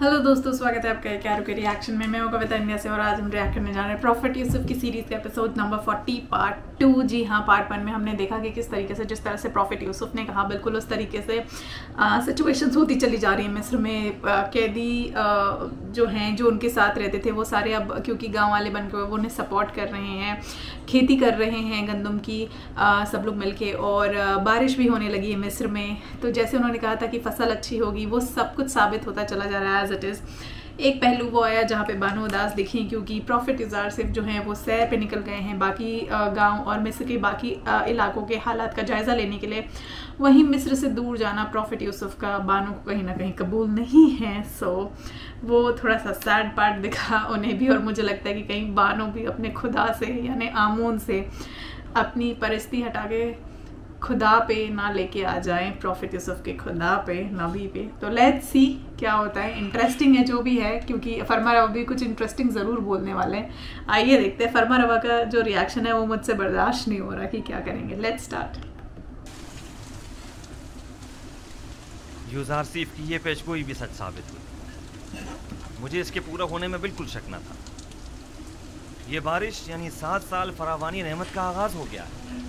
Hello दोस्तों स्वागत है आपका क्या के रिएक्शन में। मैं कविता इंडिया से और आज हम रिएक्ट करने जा रहे हैं प्रॉफिट यूसुफ की सीरीज़ के एपिसोड नंबर 40 पार्ट टू जी हाँ पार्ट वन में हमने देखा कि किस तरीके से जिस तरह से प्रॉफिट यूसुफ ने कहा बिल्कुल उस तरीके से सिचुएशंस होती चली जा रही हैं मिस्र में। कैदी जो हैं जो उनके साथ रहते थे वो सारे अब क्योंकि गाँव वाले बन के वो उन्हें सपोर्ट कर रहे हैं खेती कर रहे हैं गंदम की आ, सब लोग मिलके और बारिश भी होने लगी है मिस्र में। तो जैसे उन्होंने कहा था कि फ़सल अच्छी होगी वो सब कुछ साबित होता चला जा रहा है। एज इट इज़ एक पहलू वो आया जहाँ पे बानो उदास दिखी, क्योंकि प्रॉफिट इजार सिर्फ़ जो हैं वो सैर पे निकल गए हैं। बाकी गाँव और मिस्र के बाकी इलाकों के हालात का जायज़ा लेने के लिए वहीं मिस्र से दूर जाना प्रॉफिट यूसुफ का बानो को कहीं ना कहीं कबूल नहीं है। सो वो थोड़ा सा सैड पार्ट दिखा उन्हें भी, और मुझे लगता है कि कहीं बानो भी अपने खुदा से, यानी आमून से अपनी परिस्थिति हटा के खुदा पे ना लेके आ जाए प्रॉफिट यूसुफ के खुदा पे, नबी पे। तो लेट्स सी क्या होता है। इंटरेस्टिंग है जो भी है, क्योंकि फर्मा रवा भी कुछ इंटरेस्टिंग ज़रूर बोलने वाले हैं। आइए देखते हैं, फर्मा रवा का जो रिएक्शन है, वो मुझसे बर्दाश्त नहीं हो रहा कि क्या करेंगे। लेट्स स्टार्ट यूजारसीफ की ये पेशगोई भी सच साबित हुई। मुझे इसके पूरा होने में बिल्कुल शक न था। ये बारिश, यानी सात साल फरावानी रहमत का आगाज़ हो गया है।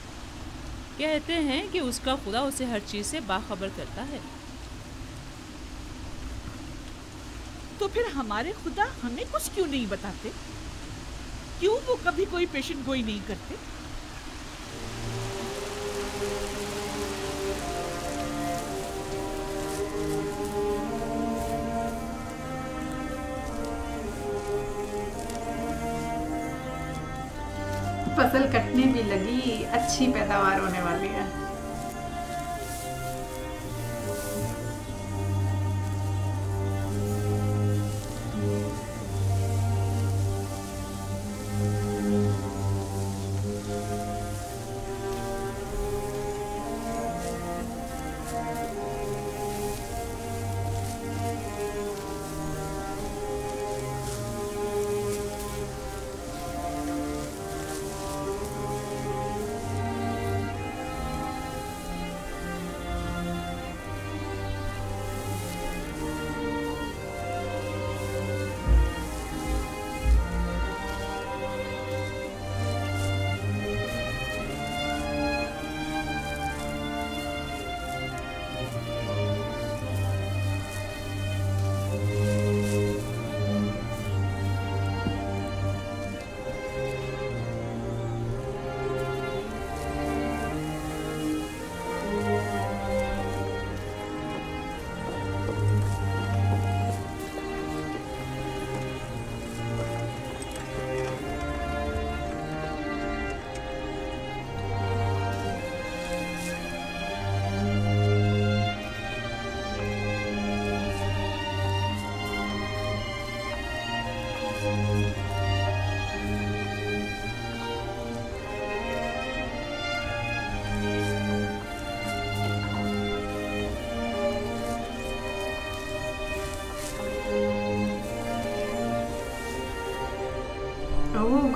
कहते हैं कि उसका खुदा उसे हर चीज़ से बाखबर करता है। तो फिर हमारे खुदा हमें कुछ क्यों नहीं बताते? क्यों वो कभी कोई पेशेंट गोई नहीं करते? फ़सल कटने भी लगी अच्छी पैदावार होने वाली है।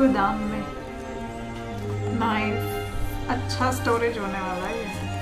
गोदाम में। नाइस अच्छा स्टोरेज होने वाला है ये।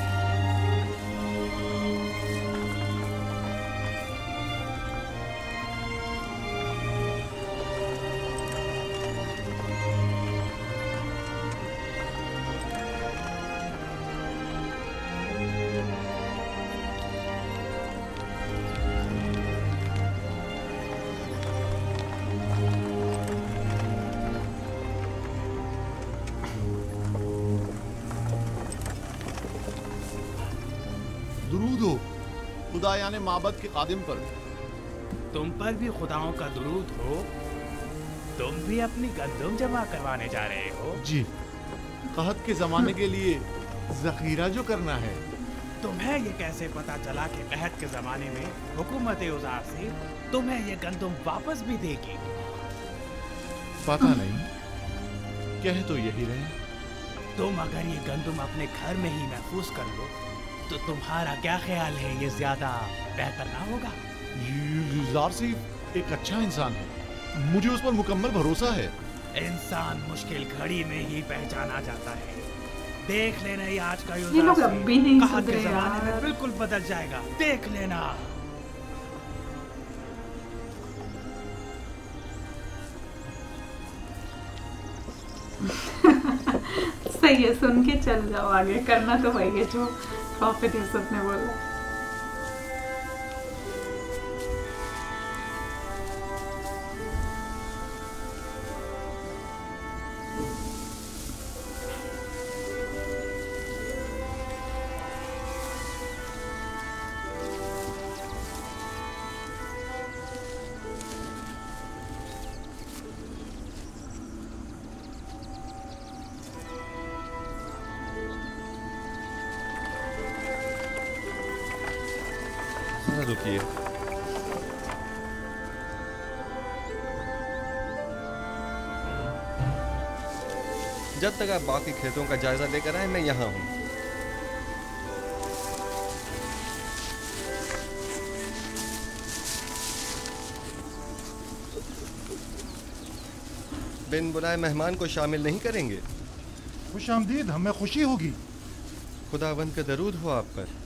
माबद के कादिम पर। तुम पर भी खुदाओं का दुरूद हो तुम भी अपनी गंदम जमा करवाने जा रहे हो। जी। कहत के जमाने के लिए जखीरा जो करना है। तुम्हें ये कैसे पता चला कि कहत के जमाने में हुकूमत उजार से तुम्हें ये गंदम वापस भी देगी? पता नहीं। कह तो यही रहे। तुम अगर ये गंदम अपने घर में ही महफूज कर लो तो तुम्हारा क्या ख्याल है ये ज़्यादा? बेहतर ना होगा। लारसी एक अच्छा इंसान है। मुझे उस पर मुकम्मल भरोसा है। इंसान मुश्किल घड़ी में ही पहचाना जाता है। देख लेना ये आज का ये लोग युद्ध अभी नहीं के सुधरे जमाने में बिल्कुल बदल जाएगा। देख लेना। सही है सुन के चल जाओ आगे। करना तो वही है जो प्रॉफिट यूसुफ ने बोला। रुकिए जब तक आप बाकी खेतों का जायजा लेकर आए मैं यहाँ हूँ। बिन बुलाए मेहमान को शामिल नहीं करेंगे? खुश आमदीद हमें खुशी होगी। खुदावंद का दरूद हो आप पर।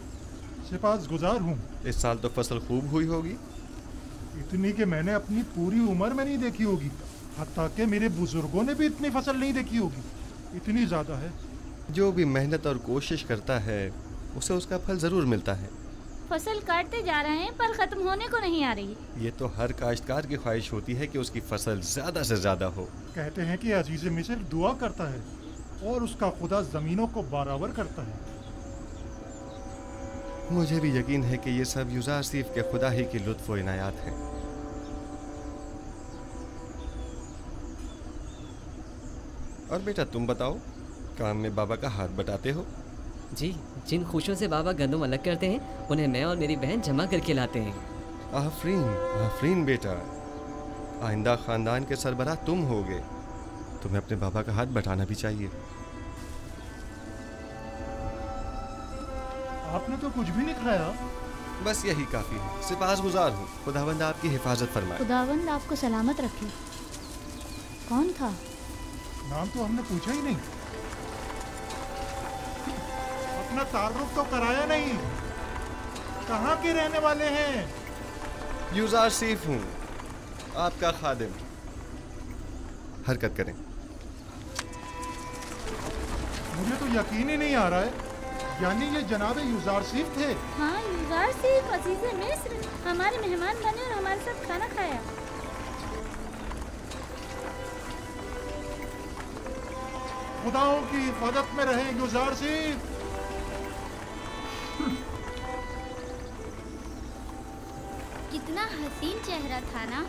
सिपास गुजार हूँ। इस साल तो फ़सल खूब हुई होगी। इतनी कि मैंने अपनी पूरी उम्र में नहीं देखी होगी हत्ता कि मेरे बुज़ुर्गों ने भी इतनी फ़सल नहीं देखी होगी। इतनी ज़्यादा है। जो भी मेहनत और कोशिश करता है उसे उसका फल ज़रूर मिलता है। फ़सल काटते जा रहे हैं पर खत्म होने को नहीं आ रही। ये तो हर काश्तकार की ख्वाहिश होती है कि उसकी फ़सल ज़्यादा से ज़्यादा हो। कहते हैं कि अज़ीज़ मिस्र दुआ करता है और उसका खुदा ज़मीनों को बराबर करता है। मुझे भी यकीन है कि ये सब युजार सिर्फ़ के खुदा ही की लुत्फ व इनायात हैं। और बेटा तुम बताओ काम में बाबा का हाथ बटाते हो? जी जिन खुशियों से बाबा गंदम अलग करते हैं उन्हें मैं और मेरी बहन जमा करके लाते हैं। आफरीन आफरीन बेटा आइंदा खानदान के सरबराह तुम होगे। तुम्हें अपने बाबा का हाथ बटाना भी चाहिए। आपने तो कुछ भी नहीं खाया। बस यही काफ़ी है। सिपास गुजार हूँ। खुदावंद आपकी हिफाजत फरमाए। खुदावंद आपको सलामत रखे। कौन था? नाम तो हमने पूछा ही नहीं। अपना तारुफ तो कराया नहीं। कहाँ के रहने वाले हैं? यूजार सीफ हूँ। आपका खादिम। हरकत करें। मुझे तो यकीन ही नहीं आ रहा है। यानी ये जनाब युजार सिफ थे? हाँ युजार सिर्फ़ अज़ीज़ मिस्र। हमारे मेहमान बने और हमारे साथ खाना खाया। खुदाओं की हिफाजत में रहे युजार सिफ। कितना हसीन चेहरा था ना?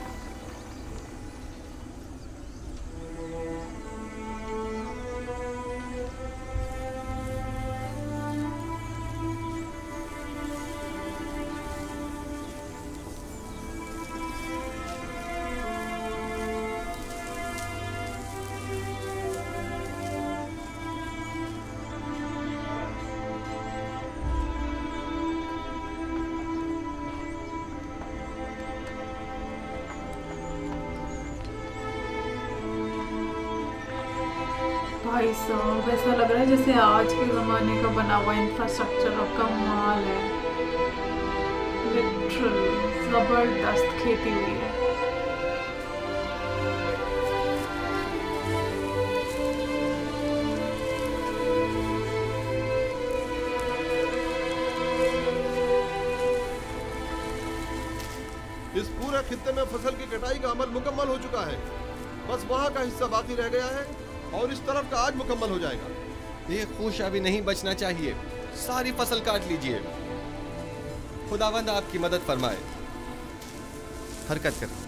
साहब ऐसा लग रहा है जैसे आज के ज़माने का बना हुआ इंफ्रास्ट्रक्चर और कमाल है। ज़बरदस्त खेती हुई है। इस पूरे खित्ते में फ़सल की कटाई का अमल मुकम्मल हो चुका है। बस वहाँ का हिस्सा बाकी रह गया है। और इस तरफ़ का आज मुकम्मल हो जाएगा। ये खुश अभी नहीं बचना चाहिए। सारी फ़सल काट लीजिए। खुदावंद आपकी मदद फरमाए। हरकत करें।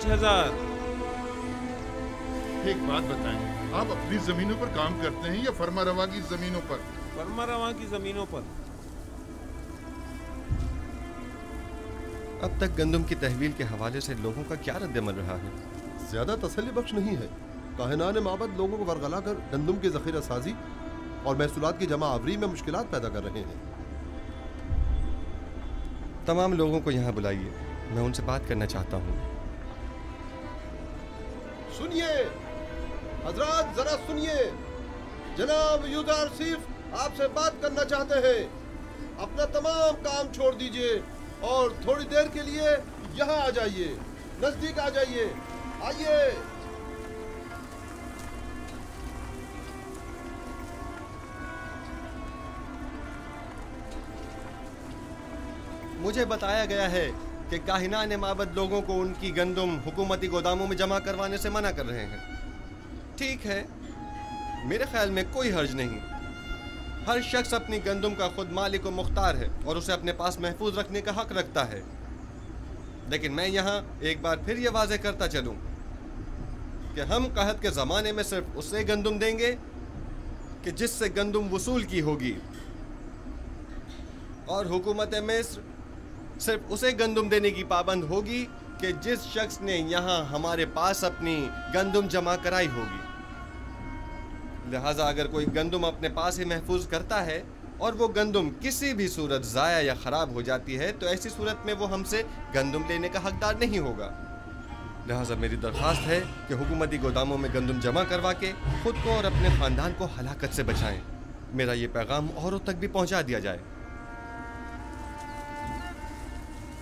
पाँच हज़ार। एक बात बताएँ आप अपनी जमीनों पर काम करते हैं या फर्मा रवा की जमीनों पर? फर्मा रवा की जमीनों पर। अब तक गंदम की तहवील के हवाले से लोगों का क्या रद्द रद्दमल रहा है? ज़्यादा तसली बख्श नहीं है। काहनान माबद लोगों को वरगला कर गंदम की जखीरा साजी और महसूलत की जमा आवरी में मुश्किल पैदा कर रहे हैं। तमाम लोगों को यहाँ बुलाइए। मैं उनसे बात करना चाहता हूँ। सुनिए। हज़रत, जरा सुनिए। जनाब यूदार सिर्फ़ आपसे बात करना चाहते हैं। अपना तमाम काम छोड़ दीजिए और थोड़ी देर के लिए यहाँ आ जाइए। नज़दीक आ जाइए। आइए। मुझे बताया गया है कि काहिना ने माबद लोगों को उनकी गंदम हुकूमती गोदामों में जमा करवाने से मना कर रहे हैं। ठीक है, मेरे ख्याल में कोई हर्ज नहीं। हर शख्स अपनी गंदम का खुद मालिक व मुख्तार है और उसे अपने पास महफूज रखने का हक रखता है। लेकिन मैं यहाँ एक बार फिर यह वाजे करता चलूँ कि हम कहत के ज़माने में सिर्फ़ उसे गंदम देंगे कि जिससे गंदम वसूल की होगी। और हुकूमत मिस्र सिर्फ़ उसे गंदम देने की पाबंद होगी कि जिस शख्स ने यहाँ हमारे पास अपनी गंदम जमा कराई होगी। लिहाजा अगर कोई गंदम अपने पास ही महफूज करता है और वो गंदम किसी भी सूरत ज़ाया या ख़राब हो जाती है तो ऐसी सूरत में वो हमसे गंदम लेने का हकदार नहीं होगा। लिहाजा मेरी दरख्वास्त है कि हुकूमती गोदामों में गंदम जमा करवा के खुद को और अपने ख़ानदान को हलाकत से बचाएँ। मेरा ये पैगाम औरों तक भी पहुँचा दिया जाए।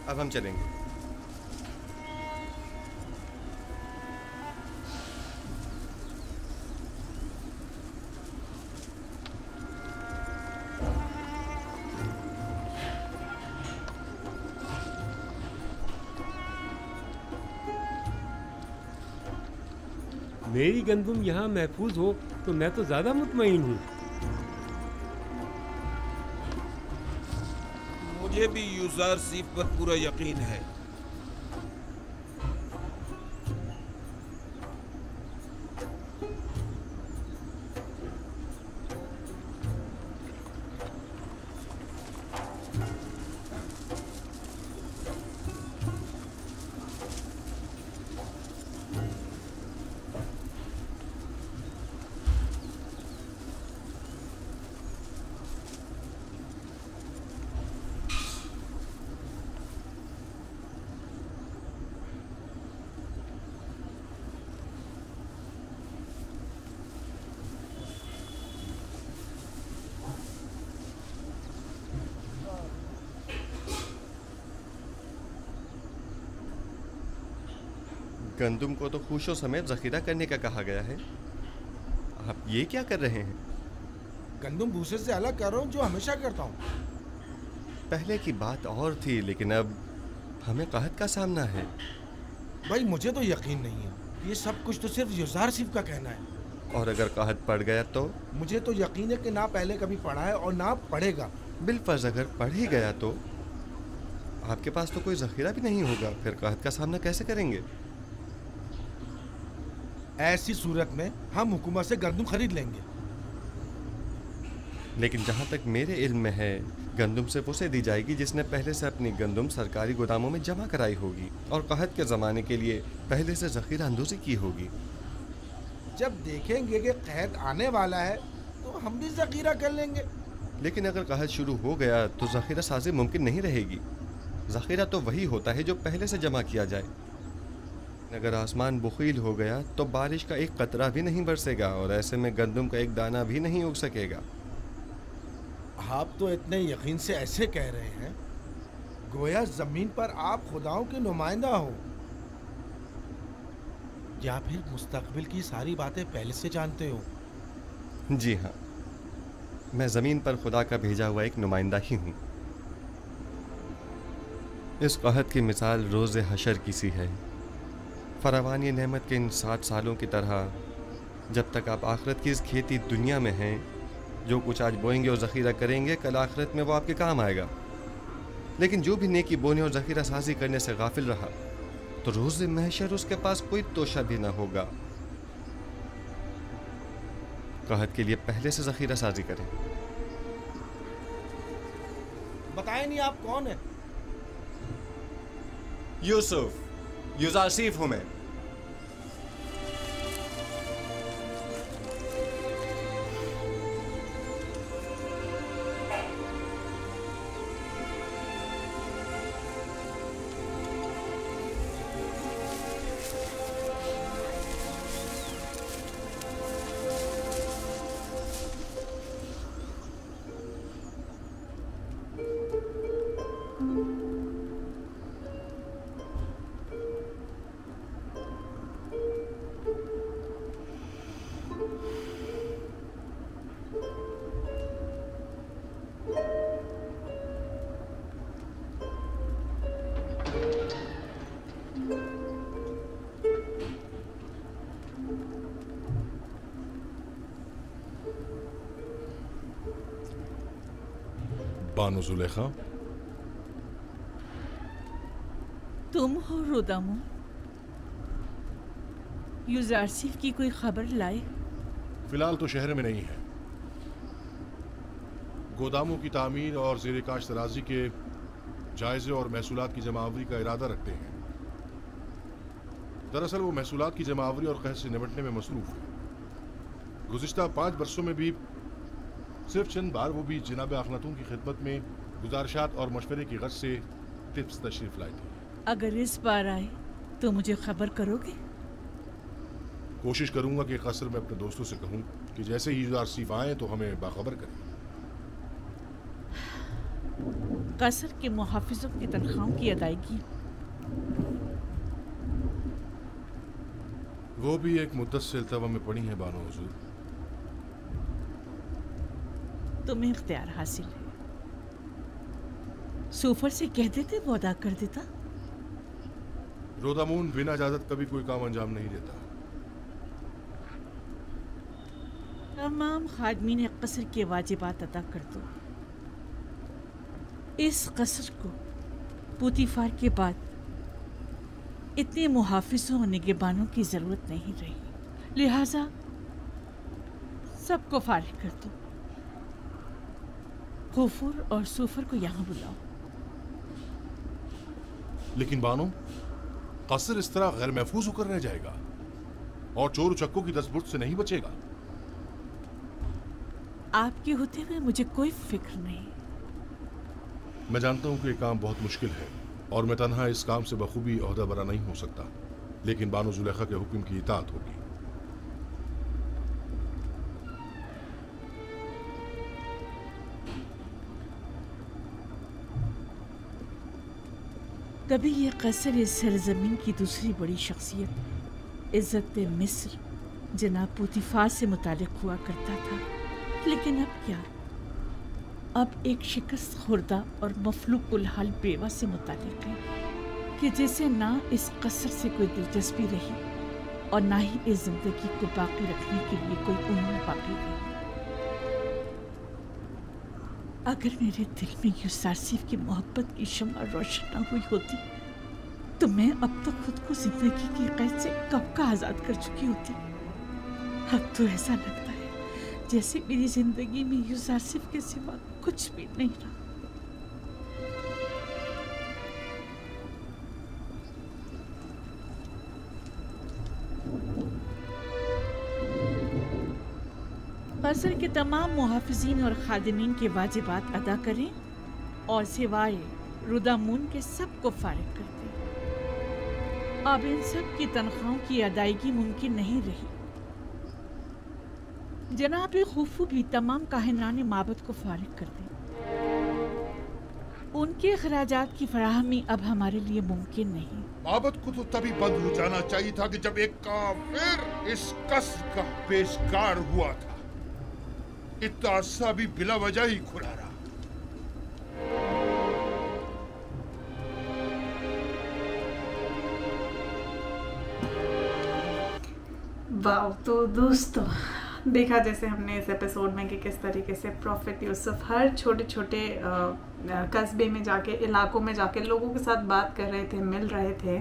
अब हम चलेंगे। मेरी गंदुम यहाँ महफूज हो तो मैं तो ज़्यादा मुतमिन हूँ। मुझे भी यूज़र सीफ पर पूरा यकीन है। गंदुम को तो खुशों समेत जखीरा करने का कहा गया है। आप ये क्या कर रहे हैं? गंदुम भूसे से अलग कर रहा हूँ जो हमेशा करता हूँ। पहले की बात और थी लेकिन अब हमें कहत का सामना है। भाई मुझे तो यकीन नहीं है। ये सब कुछ तो सिर्फ़ युजार सिर्फ़ का कहना है। और अगर कहत पड़ गया तो? मुझे तो यकीन है कि ना पहले कभी पढ़ा है और ना पढ़ेगा। बिलफर्ज अगर पढ़ ही गया तो? आपके पास तो कोई जखीरा भी नहीं होगा फिर कहत का सामना कैसे करेंगे? ऐसी सूरत में हम हुकूमत से गंदम खरीद लेंगे। लेकिन जहाँ तक मेरे इल्म में है गंदम से उसे दी जाएगी जिसने पहले से अपनी गंदम सरकारी गोदामों में जमा कराई होगी और कहत के ज़माने के लिए पहले से जखीरा अंदोजी की होगी। जब देखेंगे कि कहत आने वाला है तो हम भी जखीरा कर लेंगे। लेकिन अगर कहत शुरू हो गया तो जखीरा साजी मुमकिन नहीं रहेगी। जखीरा तो वही होता है जो पहले से जमा किया जाए। अगर आसमान बुखील हो गया तो बारिश का एक कतरा भी नहीं बरसेगा और ऐसे में गंदम का एक दाना भी नहीं उग सकेगा। आप तो इतने यकीन से ऐसे कह रहे हैं। गोया ज़मीन पर आप खुदाओं के नुमाइंदा हो। या फिर मुस्तकबिल की सारी बातें पहले से जानते हो? जी हाँ। मैं ज़मीन पर खुदा का भेजा हुआ एक नुमाइंदा ही हूँ। इस कहत की मिसाल रोज़ हशर की सी है। फरावानी नहमत के इन सात सालों की तरह जब तक आप आखरत की इस खेती दुनिया में हैं जो कुछ आज बोएँगे और ज़ख़ीरा करेंगे कल आखरत में वो आपके काम आएगा। लेकिन जो भी नेकी बोने और जखीरा साजी करने से गाफिल रहा तो रोज महशर उसके पास कोई तोशा भी ना होगा। कहत के लिए पहले से जखीरा साजी करें। बताए नहीं आप कौन है? यूसुफ। यूजासीफ हूँ मैं बानो जुलेखा तुम हो रुदामू यूजारसिफ की कोई खबर लाए फ़िलहाल तो शहर में नहीं है गोदामों की तामीर और जेर काश तराजी के जायजे और महसूलात की जमावरी का इरादा रखते हैं दरअसल वो महसूलात की जमावरी और कहत से निपटने में मसरूफ है गुजशत पाँच बरसों में भी सिर्फ़ चंद बार वो भी जनाब अखनातून की खिदमत में गुजारिशात और मशवरे की गज से टिप्स तशरीफ़ लाई थी। अगर इस बार आए तो मुझे खबर करोगे? कोशिश करूँगा कि कसर में अपने दोस्तों से कहूँ कि जैसे ही यूजार सीफ आए तो हमें बाखबर करें। कसर के मुहाफिजों की तनख्वाहों की अदायगी। वो भी एक मुद्दत से अल्तवा में पड़ी है बानो हजूर। तुम्हें इख्तियार हासिल है। सूफर से कह देते वो अदा कर देता। रोदामून बिना इजाज़त कभी कोई काम अंजाम नहीं देता। तमाम खादमीन कसर के वाजिबात अदा कर दो। इस कसर को पुतीफार के बाद इतने मुहाफिजों और निगेबानों की ज़रूरत नहीं रही। लिहाजा सबको फारिग कर दो। गफूर और सूफर को यहाँ बुलाओ। लेकिन बानो कसर इस तरह गैर महफूज होकर रह जाएगा और चोर चक्कों की दसबुर्द से नहीं बचेगा। आपके होते हुए मुझे कोई फ़िक्र नहीं। मैं जानता हूँ कि ये काम बहुत मुश्किल है और मैं तनहा इस काम से बखूबी अहदा बरा नहीं हो सकता। लेकिन बानो जुलेखा के हुक्म की इतात होगी। कभी ये कसर इस सरजमीन की दूसरी बड़ी शख्सियत, इज़्ज़त मिस्र, जनाब पुतिफार से मुतालिक हुआ करता था। लेकिन अब क्या? अब एक शिकस्त, खुर्दा और मफलूकुल हाल बेवा से मुतालिक है कि जैसे ना इस कसर से कोई दिलचस्पी रही और ना ही इस ज़िंदगी को बाकी रखने के लिए कोई उम्र बाकी रही अगर मेरे दिल में यूसारसिफ की मोहब्बत की शमा रोशन न हुई होती तो मैं अब तक खुद को ज़िंदगी की कैद से कब का आज़ाद कर चुकी होती। अब तो ऐसा लगता है जैसे मेरी ज़िंदगी में यूसारसिफ के सिवा कुछ भी नहीं रहा। कसर के तमाम मुहाफिजीन और खादिमीन के वाजिबात अदा करें और सिवाय रुदामून के सबको फारिग कर दें। अब इन सब की तनख्वाहों की अदायगी मुमकिन नहीं रही। जनाब खूफू भी तमाम काहिनान माबद को फारिग कर दें। उनके अखराजात की फराहमी अब हमारे लिए मुमकिन नहीं। माबद को तो तभी बंद हो जाना चाहिए था कि जब एक काफिर इस कसर का पेशकार हुआ था। इतना अरसा भी बिला वजह ही खुला रहा। वाह तो दोस्तों देखा जैसे हमने इस एपिसोड में कि किस तरीके से प्रॉफिट यूसुफ हर छोटे छोटे कस्बे में जाके, इलाकों में जाके लोगों के साथ बात कर रहे थे, मिल रहे थे।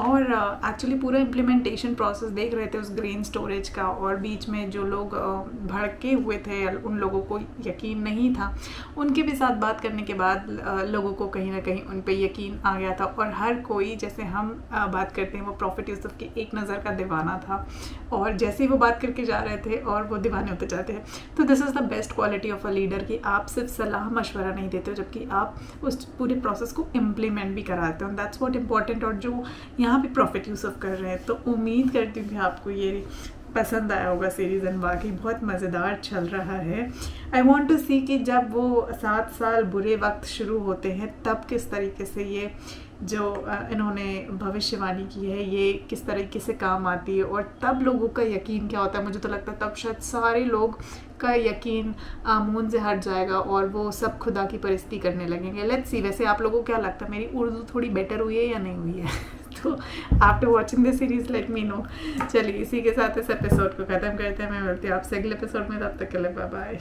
और एक्चुअली पूरा इम्प्लीमेंटेशन प्रोसेस देख रहे थे उस ग्रीन स्टोरेज का और बीच में जो लोग भड़के हुए थे, उन लोगों को यकीन नहीं था। उनके भी साथ बात करने के बाद लोगों को कहीं ना कहीं उन पर यकीन आ गया था और हर कोई, जैसे हम बात करते हैं वो प्रॉफिट यूसुफ की एक नज़र का दीवाना था। और जैसे ही वो बात करके जा रहे थे और वो दीवाने होते जाते हैं। तो this is the best quality of a leader कि आप सिर्फ़ सलाह मशवरा नहीं देते हो, जबकि आप उस पूरे प्रोसेस को इम्प्लीमेंट भी कराते हो। दैट्स वॉट इंपॉर्टेंट और जो यहाँ पे प्रॉफिट यूसुफ कर रहे हैं। तो उम्मीद करती हूँ कि आपको ये पसंद आया होगा सीरीज़ एंड बाकी बहुत मज़ेदार चल रहा है। आई वॉन्ट टू सी कि जब वो सात साल बुरे वक्त शुरू होते हैं, तब किस तरीके से ये जो इन्होंने भविष्यवाणी की है, ये किस तरीके से काम आती है और तब लोगों का यकीन क्या होता है? मुझे तो लगता है तब शायद सारे लोग का यकीन आमून से हट जाएगा और वो सब खुदा की परिस्थिति करने लगेंगे। लेट्स सी वैसे आप लोगों को क्या लगता है, मेरी उर्दू थोड़ी बेटर हुई है या नहीं हुई है? तो after watching this series let me know चलिए, इसी के साथ इस एपिसोड को ख़त्म करते हैं। मैं मिलती हूँ आपसे अगले एपिसोड में, तब तक के लिए बाय